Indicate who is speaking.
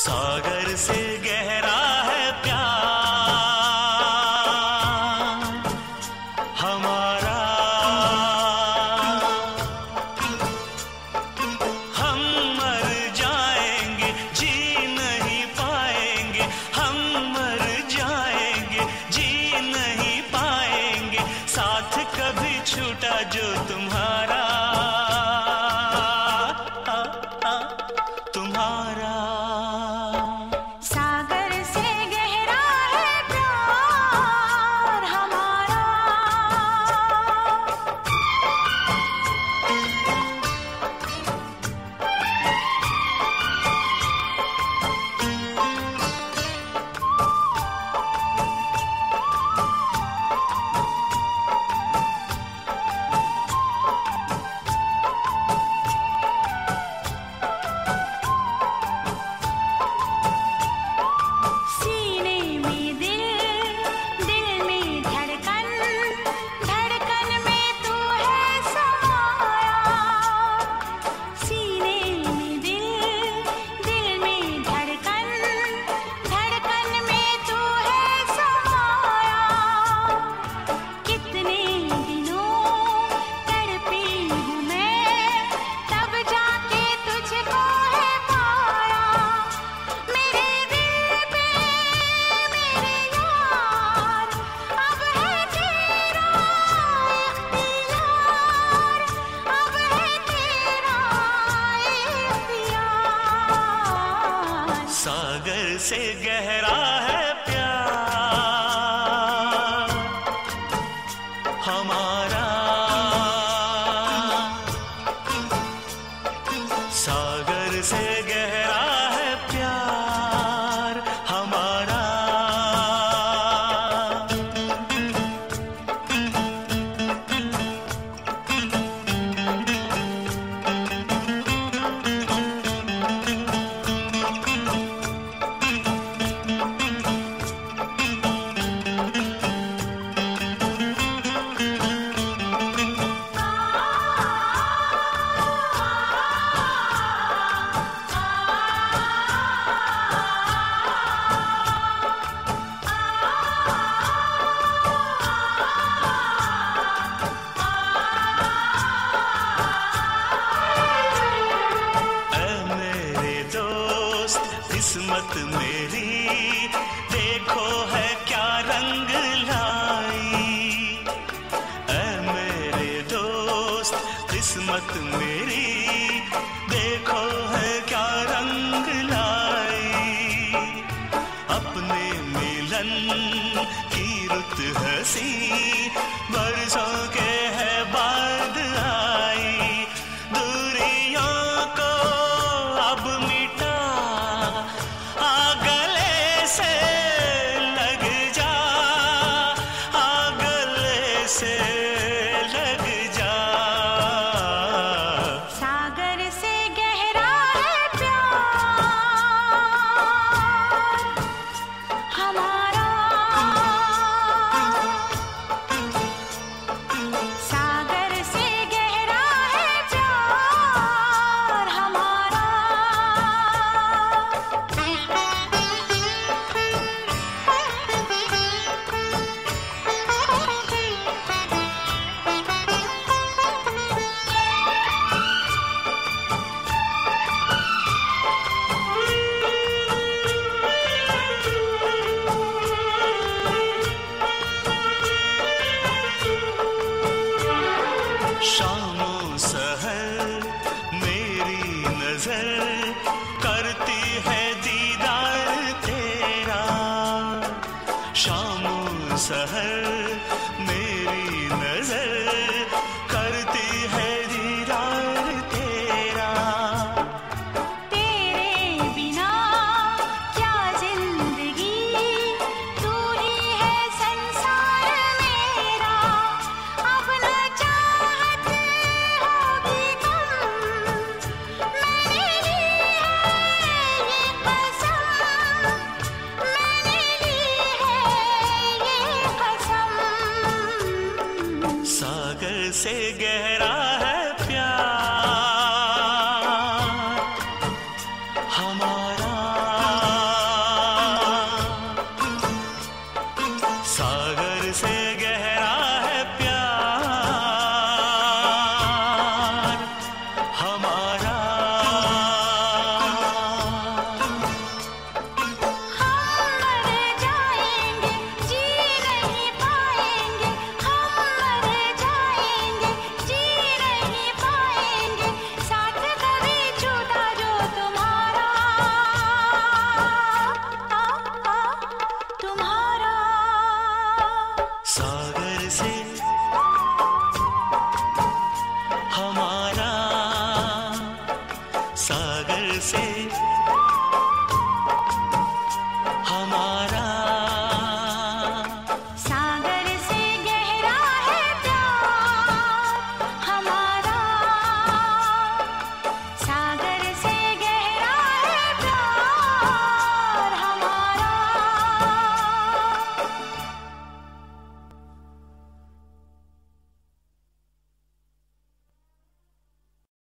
Speaker 1: सागर से किस्मत मेरी, देखो है क्या रंग लाई। ए मेरे दोस्त, किस्मत मेरी, देखो है क्या रंग लाई। अपने मिलन की रुत हसी 伤。से गहरा Jesus.